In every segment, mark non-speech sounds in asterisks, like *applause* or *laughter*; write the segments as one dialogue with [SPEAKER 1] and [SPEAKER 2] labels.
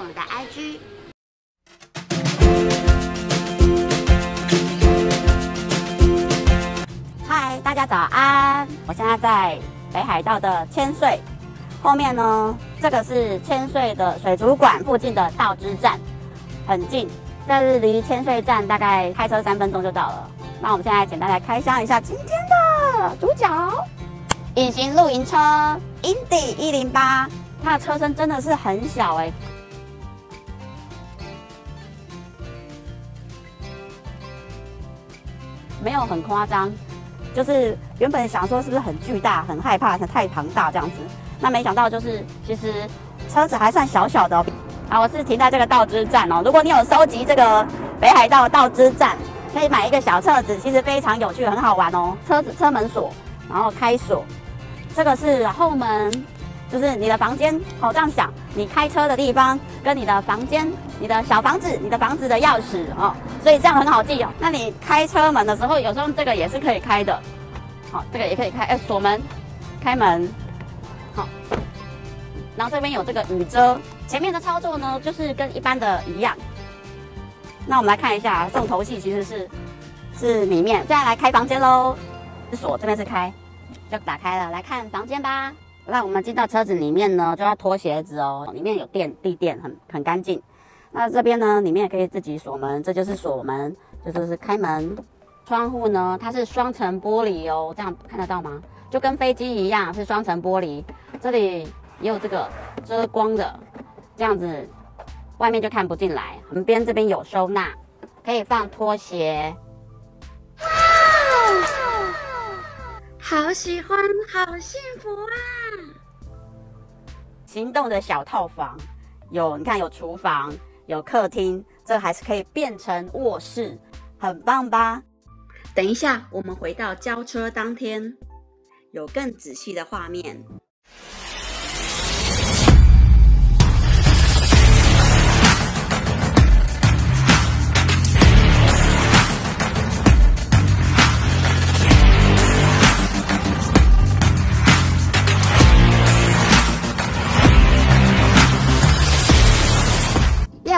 [SPEAKER 1] 我们的 IG。
[SPEAKER 2] 嗨，大家早安！我现在在北海道的千岁，后面呢，这个是千岁的水族馆附近的道之站，很近，但是离千岁站大概开车三分钟就到了。那我们现在简单来开箱一下今天的主角——隐形露营车 Indy 一零八，它的车身真的是很小哎、没有很夸张，就是原本想说是不是很巨大、很害怕、太庞大这样子，那没想到就是其实车子还算小小的、哦。啊，我是停在这个道之站哦。如果你有收集这个北海道道之站，可以买一个小册子，其实非常有趣，很好玩哦。车子车门锁，然后开锁，这个是后门，就是你的房间哦。这样想，你开车的地方跟你的房间、你的小房子、你的房子的钥匙哦，所以这样很好记哦。那你开车门的时候，有时候这个也是可以开的，好，这个也可以开，哎，锁门、开门，好。然后这边有这个雨遮，前面的操作呢，就是跟一般的一样。那我们来看一下，重头戏其实是是里面。现在来开房间喽，锁这边是开，就打开了。来看房间吧。那我们进到车子里面呢，就要脱鞋子哦。里面有垫地垫，很很干净。那这边呢，里面也可以自己锁门，这就是锁门，这就是开门。窗户呢，它是双层玻璃哦，这样看得到吗？就跟飞机一样，是双层玻璃。这里也有这个遮光的，这样子外面就看不进来。门边这边有收纳，可以放拖鞋。
[SPEAKER 1] 好喜欢，好幸福啊！
[SPEAKER 2] 行动的小套房，有你看有厨房，有客厅，这还是可以变成卧室，很棒吧？等一下，我们回到交车当天，有更仔细的画面。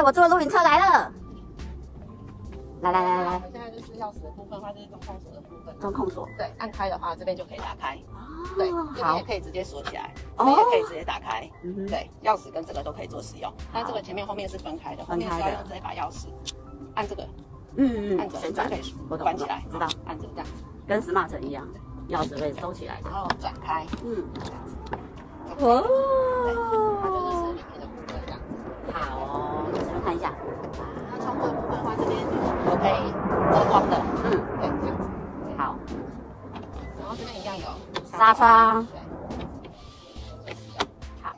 [SPEAKER 2] 耶、我坐露营车来了！来来来来来，
[SPEAKER 3] 现在就是钥匙的部分，它就是中控锁的部分。
[SPEAKER 2] 中控锁。
[SPEAKER 3] 对，按开的话，这边就可以打开。对，这边
[SPEAKER 2] 好
[SPEAKER 3] 也，可以直接锁起来，
[SPEAKER 2] 哦
[SPEAKER 3] 这边也可以直接打开。
[SPEAKER 2] 嗯，
[SPEAKER 3] 对，钥匙跟这个都可以做使用。那这个前面后面是分开的，后面是要用这一把钥匙，按这个，
[SPEAKER 2] 嗯
[SPEAKER 3] 按着
[SPEAKER 2] 旋转
[SPEAKER 3] 就可以
[SPEAKER 2] 我
[SPEAKER 3] 关起来，
[SPEAKER 2] 知道，
[SPEAKER 3] 按着这样，
[SPEAKER 2] 跟 Smart 一样，钥匙可以收起来
[SPEAKER 3] 然。后转开，
[SPEAKER 2] 嗯，
[SPEAKER 3] 对，
[SPEAKER 2] 哦
[SPEAKER 3] 它就是子。
[SPEAKER 2] 好哦，我们看一下。
[SPEAKER 3] 那窗户的部分的话，这边有可以遮光的，
[SPEAKER 2] 嗯，
[SPEAKER 3] 对，这样子。
[SPEAKER 2] 好，
[SPEAKER 3] 然后这边一样有
[SPEAKER 2] 沙发
[SPEAKER 3] 对。
[SPEAKER 2] 好，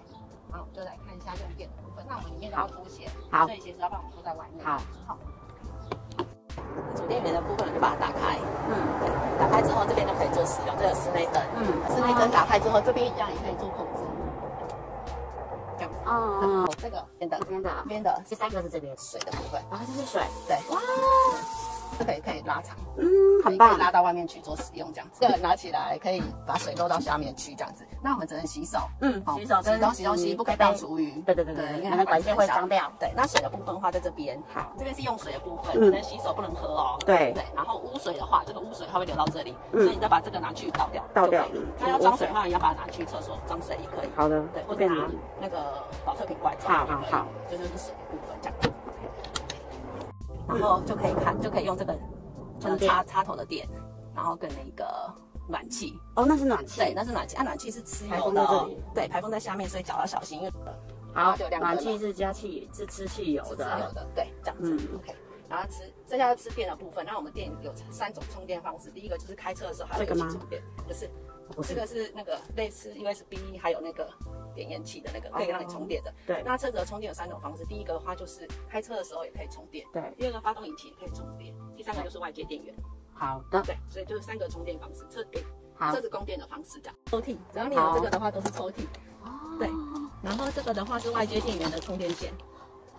[SPEAKER 3] 好，就来看一下用电的部分。那我们里面都要脱鞋，
[SPEAKER 2] 好
[SPEAKER 3] 所以鞋子要帮我们脱在外面。
[SPEAKER 2] 好，
[SPEAKER 3] 好。主电源的部分就把它打开，
[SPEAKER 2] 嗯
[SPEAKER 3] 打开之后这边就可以做使用这个室内灯。
[SPEAKER 2] 嗯
[SPEAKER 3] 室内灯打开之后，这边一样也可以做控制。这样子。
[SPEAKER 2] 哦，
[SPEAKER 3] 这个边的
[SPEAKER 2] 这边的
[SPEAKER 3] 这边的
[SPEAKER 2] 第三个是这边，
[SPEAKER 3] 水的部分，
[SPEAKER 2] 然后这是水，
[SPEAKER 3] 对，
[SPEAKER 2] 哇，
[SPEAKER 3] 这可以可以拉长，
[SPEAKER 2] 嗯，很
[SPEAKER 3] 可以
[SPEAKER 2] 棒，
[SPEAKER 3] 拉到外面去做使用，这样子。这个拿起来可以把水漏到下面去，这样子。那我们只能洗手，
[SPEAKER 2] 嗯，
[SPEAKER 3] 好
[SPEAKER 2] 洗手
[SPEAKER 3] 洗东洗东西，不可以倒厨余。
[SPEAKER 2] 对对对对，
[SPEAKER 3] 对，
[SPEAKER 2] 因为它管线会脏掉。
[SPEAKER 3] 对，那水的部分的话，在这边，
[SPEAKER 2] 好，
[SPEAKER 3] 这边是用水的部分，
[SPEAKER 2] 嗯
[SPEAKER 3] 只能洗手不能喝哦。
[SPEAKER 2] 对
[SPEAKER 3] 对，然后污水的话，这个污水它会流到这里，
[SPEAKER 2] 嗯
[SPEAKER 3] 所以你再把这个拿去倒掉，
[SPEAKER 2] 倒掉
[SPEAKER 3] 那要装水的话，你要把它拿去厕所装水也可以。
[SPEAKER 2] 好的，
[SPEAKER 3] 对，或者拿那个保特瓶过来装也可以。
[SPEAKER 2] 好好好，
[SPEAKER 3] 这就是水的部分这样子。然后就可以看，就可以用这个就是插插头的电，然后跟那个暖气，
[SPEAKER 2] 哦，那是暖气，
[SPEAKER 3] 对，那是暖气，啊，暖气是吃
[SPEAKER 2] 排
[SPEAKER 3] 油的。哦
[SPEAKER 2] 风在这里，
[SPEAKER 3] 对，排风在下面，所以脚要小心，因为
[SPEAKER 2] 好
[SPEAKER 3] 就两，个
[SPEAKER 2] 暖气是加气是吃汽油
[SPEAKER 3] 的。吃
[SPEAKER 2] 的，
[SPEAKER 3] 油的，对，这样子、
[SPEAKER 2] 嗯。
[SPEAKER 3] OK。然后吃，剩下要吃电的部分，那我们电有三种充电方式，第一个就是开车的时候还有
[SPEAKER 2] 这个吗？
[SPEAKER 3] 一起充电，不是，
[SPEAKER 2] 不是，
[SPEAKER 3] 这个是那个类似 USB 还有那个点烟器的那个，可以让你充电的。
[SPEAKER 2] 对
[SPEAKER 3] 那车子的充电有三种方式，第一个的话就是开车的时候也可以充电，
[SPEAKER 2] 对，
[SPEAKER 3] 第二个发动引擎也可以充电，第三个就是外接电源。
[SPEAKER 2] 好的，
[SPEAKER 3] 对，所以就是三个充电方式，车给
[SPEAKER 2] 好
[SPEAKER 3] 车子供电的方式这样。抽屉，只要你有这个的话都是抽屉。哦对，然后这个的话是外接电源的充电线。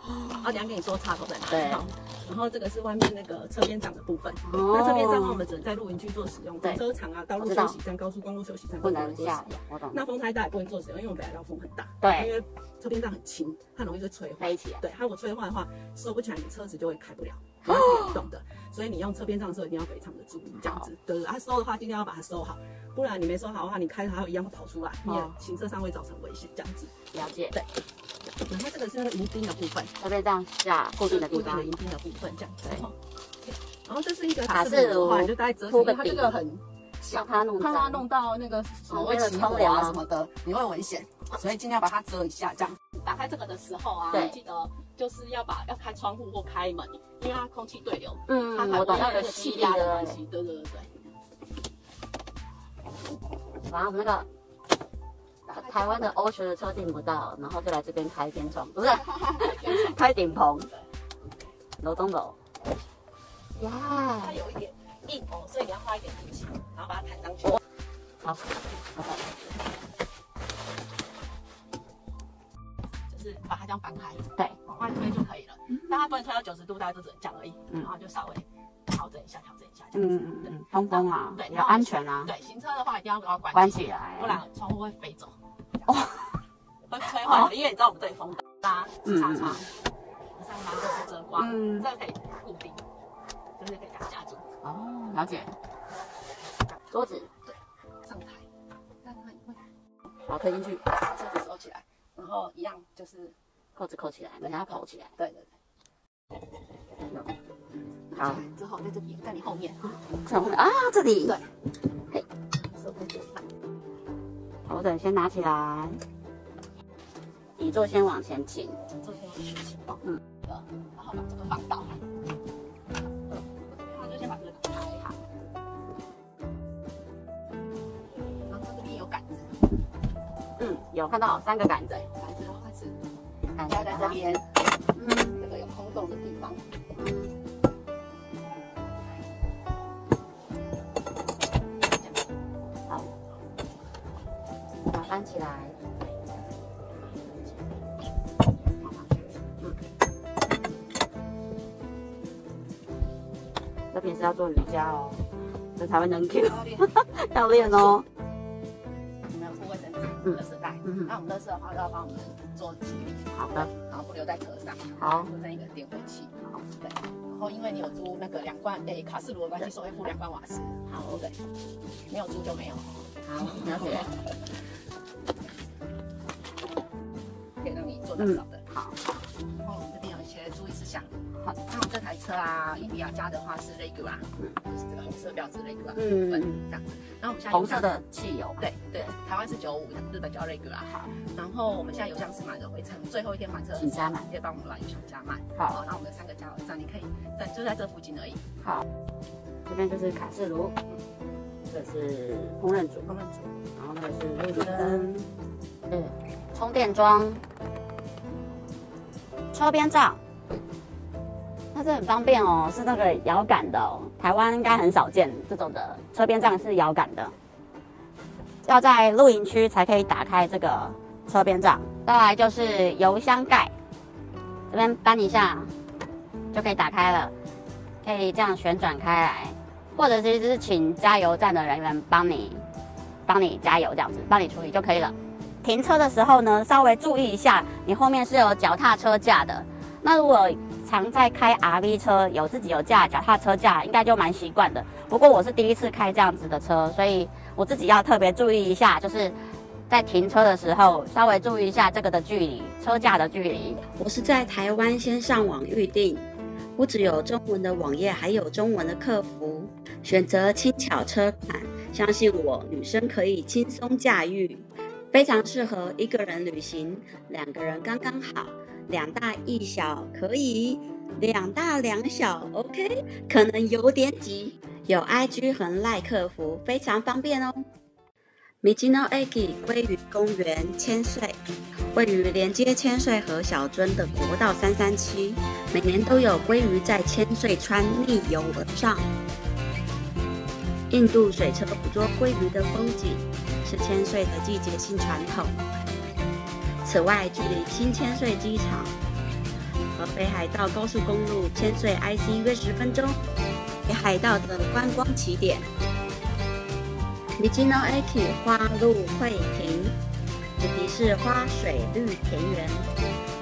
[SPEAKER 3] 哦，等一下跟你说插头在哪里。
[SPEAKER 2] 对
[SPEAKER 3] 好然后这个是外面那个车边帐的部分。
[SPEAKER 2] 哦
[SPEAKER 3] 那车边帐的话，我们只能在露营区做使用，
[SPEAKER 2] 对
[SPEAKER 3] 停车场啊、道路休息站、高速公路休息站
[SPEAKER 2] 不
[SPEAKER 3] 能做使
[SPEAKER 2] 能下
[SPEAKER 3] 用。，
[SPEAKER 2] 我懂。
[SPEAKER 3] 那风太大也不能做使用，因为我们北海道风很大。
[SPEAKER 2] 对
[SPEAKER 3] 因为车边帐很轻，它容易就吹坏。
[SPEAKER 2] 飞起来。
[SPEAKER 3] 对，它如果吹坏的话，收不起来，你车子就会开不了，*laughs* 它是有动的。所以你用车边帐的时候一定要非常的注意，这样子。对对，它收的话尽量要把它收好，不然你没收好的话，你开它一样会跑出来，你也
[SPEAKER 2] 哦
[SPEAKER 3] 行车上会造成危险，这样子。
[SPEAKER 2] 了解。
[SPEAKER 3] 然后这个是那个迎宾的部分，
[SPEAKER 2] 特别这样下固定的地方
[SPEAKER 3] 固定的迎。宾的部分，这样子然后这是一个
[SPEAKER 2] 卡式
[SPEAKER 3] 炉的话，你就大概折起来，它这
[SPEAKER 2] 铺个
[SPEAKER 3] 很小，
[SPEAKER 2] 怕它弄
[SPEAKER 3] 怕它弄到那个什么会起火啊什么的，你会危险，所以尽量把它遮一下，这样。打开这个的时候啊，
[SPEAKER 2] 对
[SPEAKER 3] 记得就是要把要开窗户或开门，因为它空气对流，
[SPEAKER 2] 嗯
[SPEAKER 3] 它，才
[SPEAKER 2] 我懂，
[SPEAKER 3] 不会那个气压的关。系。对对对对。
[SPEAKER 2] 然后那个台湾的欧学的车订不到，然后就来这边开天窗，不是 *laughs* 开顶棚，楼中楼。
[SPEAKER 3] 它，有一点硬哦，所以你要花一点力气，然后把它弹上去。
[SPEAKER 2] 好，
[SPEAKER 3] 就是把它这样翻开，
[SPEAKER 2] 对，
[SPEAKER 3] 往外推就可以了。但它不能推到九十度，大概就只能这样而已。
[SPEAKER 2] 嗯
[SPEAKER 3] 然后就稍微调整一下，调整一下这样子。
[SPEAKER 2] 嗯嗯嗯，通风啊，
[SPEAKER 3] 对
[SPEAKER 2] 要安全啊，
[SPEAKER 3] 对，行车的话一定要把它关
[SPEAKER 2] 关起来
[SPEAKER 3] 不然窗户会飞走。哦，会吹坏的，因为你知道我们这里风大，
[SPEAKER 2] 嗯
[SPEAKER 3] 叉叉，上面就是遮光，
[SPEAKER 2] 嗯。
[SPEAKER 3] 这个可以固定，就是可以给它夹住。
[SPEAKER 2] 哦，了解。桌子，对
[SPEAKER 3] 上台，让它会
[SPEAKER 2] 好推进去，
[SPEAKER 3] 车子收起来，然后一样就是，
[SPEAKER 2] 扣子扣起来，人家扣起来。
[SPEAKER 3] 对对对。
[SPEAKER 2] 好，
[SPEAKER 3] 之后在这边，在你后面，
[SPEAKER 2] 从后面。啊，这里，
[SPEAKER 3] 对。
[SPEAKER 2] 嘿，
[SPEAKER 3] 手在这里。
[SPEAKER 2] 头枕先拿起来，椅座先往前倾，
[SPEAKER 3] 做这件事情哦，
[SPEAKER 2] 嗯
[SPEAKER 3] 嗯，然后把这个放倒，然后就先把这个打开好，然后这边有杆子，
[SPEAKER 2] 嗯，有看到三个杆子，
[SPEAKER 3] 杆子的话是
[SPEAKER 2] 杆
[SPEAKER 3] 子在这边，
[SPEAKER 2] 嗯，
[SPEAKER 3] 这个有空洞的地方，
[SPEAKER 2] 起来，嗯，这边是要做瑜伽哦，这才会能 Q，
[SPEAKER 3] 教练，
[SPEAKER 2] 要练哦。
[SPEAKER 3] 我们有铺卫生纸、
[SPEAKER 2] 嗯
[SPEAKER 3] 垃圾袋，
[SPEAKER 2] 嗯
[SPEAKER 3] 那我们垃圾的话要帮我们做
[SPEAKER 2] 好的，
[SPEAKER 3] 然后不留在车上，
[SPEAKER 2] 好，
[SPEAKER 3] 附赠一个点火器，好对，然后因为你有租那个两罐诶卡式炉的关系，所以会附两罐瓦斯，好，对，没有租就没有，
[SPEAKER 2] 好，了解，
[SPEAKER 3] 可以让你做到少的。
[SPEAKER 2] 好，
[SPEAKER 3] 然后我们这边有一些注意事项。好，那我们这台车啊，伊比亚加的话是 Regular，就是这个红色标志 Regular 的部分，
[SPEAKER 2] 嗯
[SPEAKER 3] 这样子。然后我们现在
[SPEAKER 2] 红色，的汽油，
[SPEAKER 3] 对对，台湾是九五，日本叫 Regular。好，然后我们现在油箱是满的回程，最后一天还车
[SPEAKER 2] 请加满
[SPEAKER 3] 可以帮我们把油箱加满。
[SPEAKER 2] 好
[SPEAKER 3] 那，我们的三个加油站，你可以在就在这附近而已。
[SPEAKER 2] 好，这边就是卡式炉，这是烹饪组，
[SPEAKER 3] 烹饪组，
[SPEAKER 2] 然后那个是路灯灯，嗯，充电桩，车边帐，那这很方便哦，是那个摇杆的哦，台湾应该很少见这种的车边帐是摇杆的，要在露营区才可以打开这个车边帐。再来就是油箱盖，这边搬一下就可以打开了，可以这样旋转开来，或者是就是请加油站的人员帮你帮你加油这样子，帮你处理就可以了。停车的时候呢，稍微注意一下，你后面是有脚踏车架的。那如果常在开 RV 车，有自己有架脚踏车架，应该就蛮习惯的。不过我是第一次开这样子的车，所以我自己要特别注意一下，就是在停车的时候稍微注意一下这个的距离，车架的距离。
[SPEAKER 4] 我是在台湾先上网预定，不只有中文的网页，还有中文的客服。选择轻巧车款，相信我，女生可以轻松驾驭，非常适合一个人旅行，两个人刚刚好，两大一小可以，两大两小 OK，可能有点挤，有 IG 和赖客服，非常方便哦。米吉诺 Agi 鲑鱼公园千岁。位于连接千岁和小樽的国道三三七，每年都有鲑鱼在千岁川逆游而上。印度水车捕捉鲑鱼的风景是千岁的季节性传统。此外，距离新千岁机场和北海道高速公路千岁 IC 约十分钟。北海道的观光起点。米吉诺 Aki 花路会亭，主题是花水绿田园，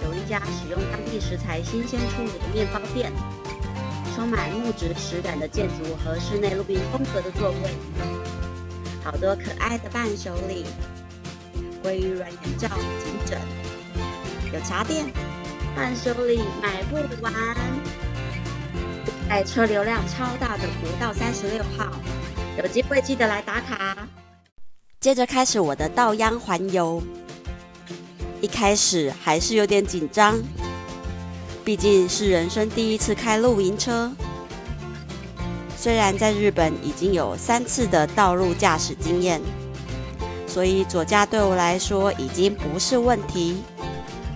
[SPEAKER 4] 有一家使用当地食材新鲜出炉的面包店，充满木质实感的建筑和室内露营风格的座位，好多可爱的伴手礼，鲑鱼软眼罩颈枕，有茶店，伴手礼买不完。在车流量超大的国道三十六号。有机会记得来打卡。接着开始我的道央环游，一开始还是有点紧张，毕竟是人生第一次开露营车。虽然在日本已经有三次的道路驾驶经验，所以左驾对我来说已经不是问题。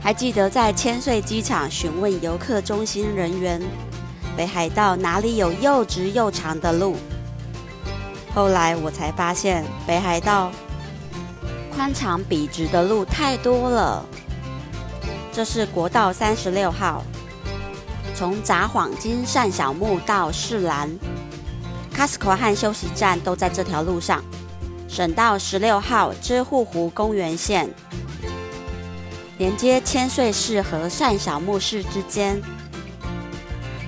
[SPEAKER 4] 还记得在千岁机场询问游客中心人员，北海道哪里有又直又长的路？后来我才发现，北海道宽敞笔直的路太多了。这是国道三十六号，从札幌金善小木到市兰，Costco 和休息站都在这条路上。省道十六号知户湖公园线，连接千岁市和善小木市之间，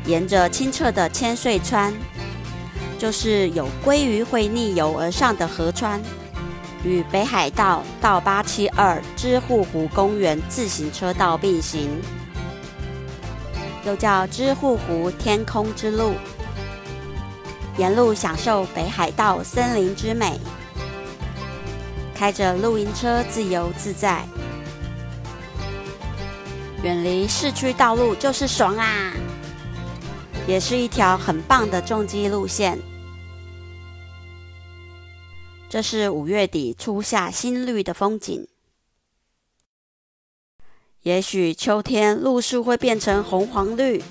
[SPEAKER 4] 沿着清澈的千岁川。就是有鲑鱼会逆游而上的河川，与北海道道八七二知户湖公园自行车道并行，又叫知户湖天空之路。沿路享受北海道森林之美，开着露营车自由自在，远离市区道路就是爽啊！也是一条很棒的重机路线。这是五月底初夏新绿的风景。也许秋天路树会变成红黄绿。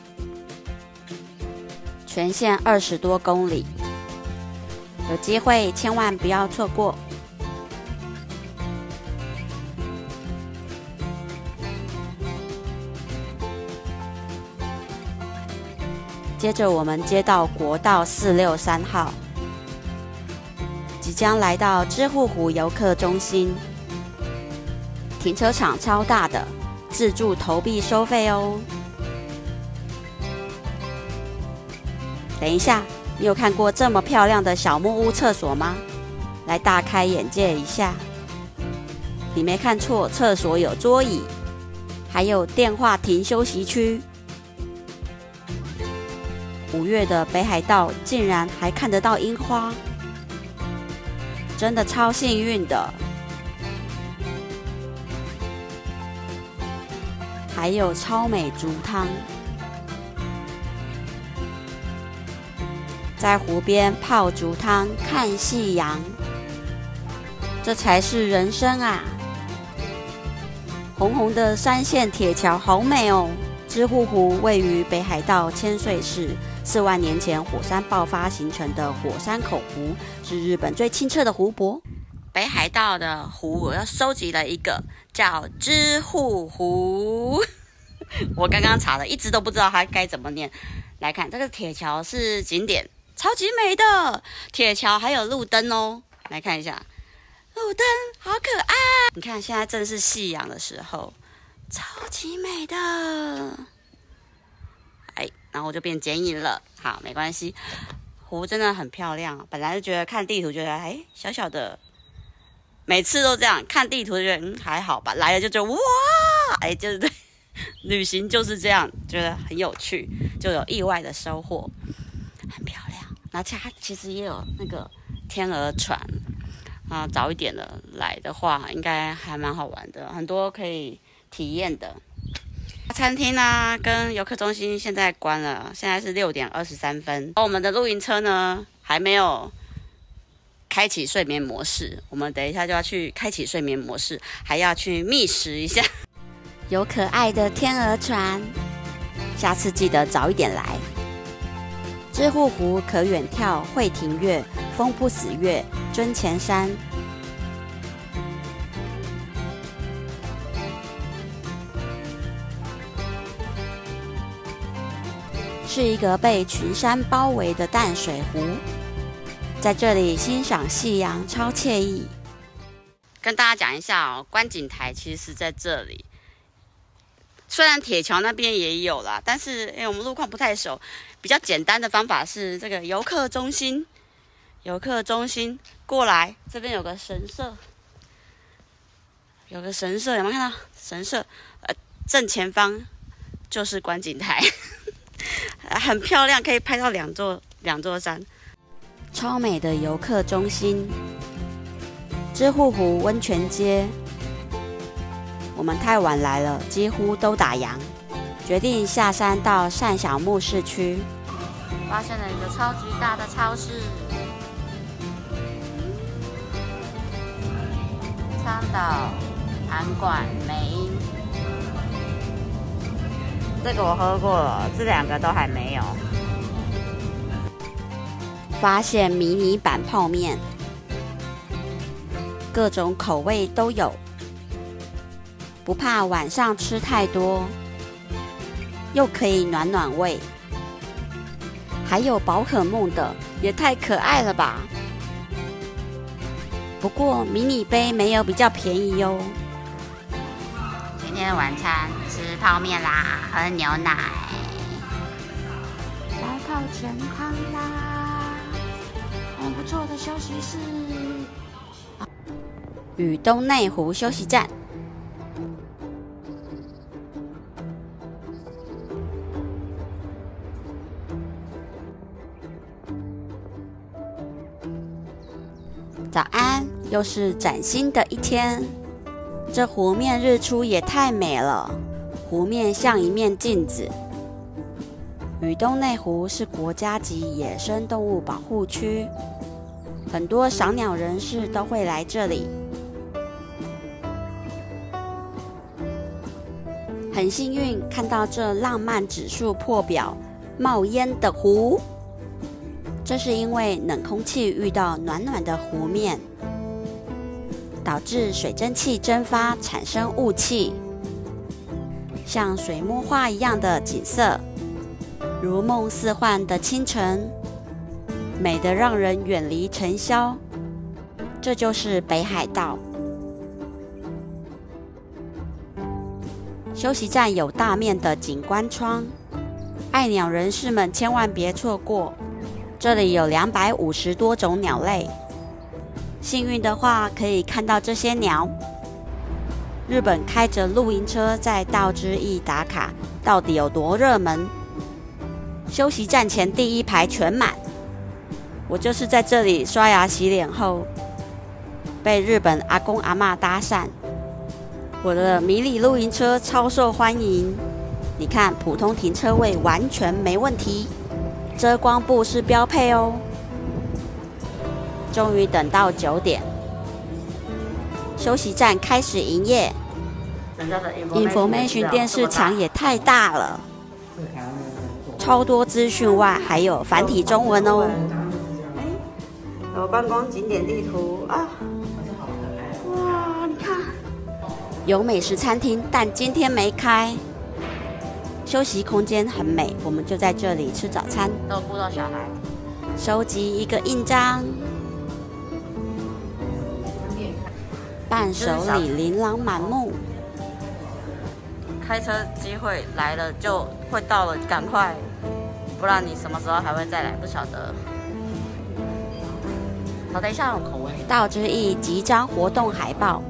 [SPEAKER 4] 全线二十多公里，有机会千万不要错过。接着我们接到国道四六三号。即将来到知户湖游客中心，停车场超大的，自助投币收费哦。等一下，你有看过这么漂亮的小木屋厕所吗？来大开眼界一下。你没看错，厕所有桌椅，还有电话亭休息区。五月的北海道竟然还看得到樱花。真的超幸运的，还有超美竹汤，在湖边泡竹汤看夕阳，这才是人生啊！红红的山线铁桥好美哦。知户湖位于北海道千岁市。四万年前火山爆发形成的火山口湖是日本最清澈的湖泊。北海道的湖，我又收集了一个叫知户湖。*laughs* 我刚刚查了一直都不知道它该怎么念。来看这个铁桥是景点，超级美的铁桥，还有路灯哦。来看一下，路灯好可爱。你看现在正是夕阳的时候，超级美的。然后就变剪影了，好，没关系。湖真的很漂亮，本来就觉得看地图觉得哎小小的，每次都这样看地图觉得嗯还好吧，来了就觉得哇，哎就是对，旅行就是这样，觉得很有趣，就有意外的收获，很漂亮。而且它其实也有那个天鹅船啊，早一点的来的话，应该还蛮好玩的，很多可以体验的。餐厅呢，跟游客中心现在关了，现在是六点二十三分。而我们的露营车呢，还没有开启睡眠模式，我们等一下就要去开启睡眠模式，还要去觅食一下。*laughs* 有可爱的天鹅船，下次记得早一点来。知户湖可远眺惠庭月、风不死月、尊前山。是一个被群山包围的淡水湖，在这里欣赏夕阳超惬意。跟大家讲一下哦，观景台其实是在这里。虽然铁桥那边也有啦，但是因为我们路况不太熟，比较简单的方法是这个游客中心。游客中心过来，这边有个神社，有个神社，有没有看到神社？呃，正前方就是观景台，很漂亮，可以拍到两座两座山，超美的游客中心。知户湖温泉街，我们太晚来了，几乎都打烊，决定下山到善小木市区，发现了一个超级大的超市。香岛、韩馆、美英，这个我喝过了，这两个都还没有。发现迷你版泡面，各种口味都有，不怕晚上吃太多，又可以暖暖胃。还有宝可梦的，也太可爱了吧！不过迷你杯没有比较便宜哟。今天的晚餐吃泡面啦，喝牛奶，来泡全康啦，很不错的休息室。雨东内湖休息站。早安，又是崭新的一天。这湖面日出也太美了，湖面像一面镜子。雨东内湖是国家级野生动物保护区，很多赏鸟人士都会来这里。很幸运看到这浪漫指数破表、冒烟的湖。这是因为冷空气遇到暖暖的湖面，导致水蒸气蒸发，产生雾气，像水墨画一样的景色，如梦似幻的清晨，美得让人远离尘嚣。这就是北海道休息站，有大面的景观窗，爱鸟人士们千万别错过。这里有两百五十多种鸟类，幸运的话可以看到这些鸟。日本开着露营车在道之驿打卡，到底有多热门？休息站前第一排全满，我就是在这里刷牙洗脸后，被日本阿公阿妈搭讪。我的迷你露营车超受欢迎，你看普通停车位完全没问题。遮光布是标配哦。终于等到九点，休息站开始营业。Information 电视墙也太大了，超多资讯外还有繁体中文哦。有观光景点地图啊！哇，你看，有美食餐厅，但今天没开。休息空间很美，我们就在这里吃早餐。都顾到小孩，收集一个印章。伴手礼琳琅满目。开车机会来了就会到了，赶快，不然你什么时候还会再来不晓得。好，等一下，口味。道之意即将活动海报。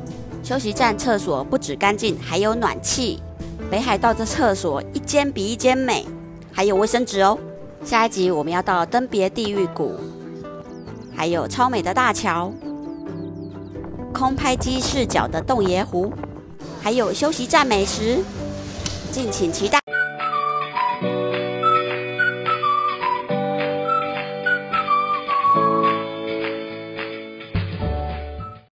[SPEAKER 4] 休息站厕所不止干净，还有暖气。北海道的厕所一间比一间美，还有卫生纸哦。下一集我们要到登别地狱谷，还有超美的大桥，空拍机视角的洞爷湖，还有休息站美食，敬请期待。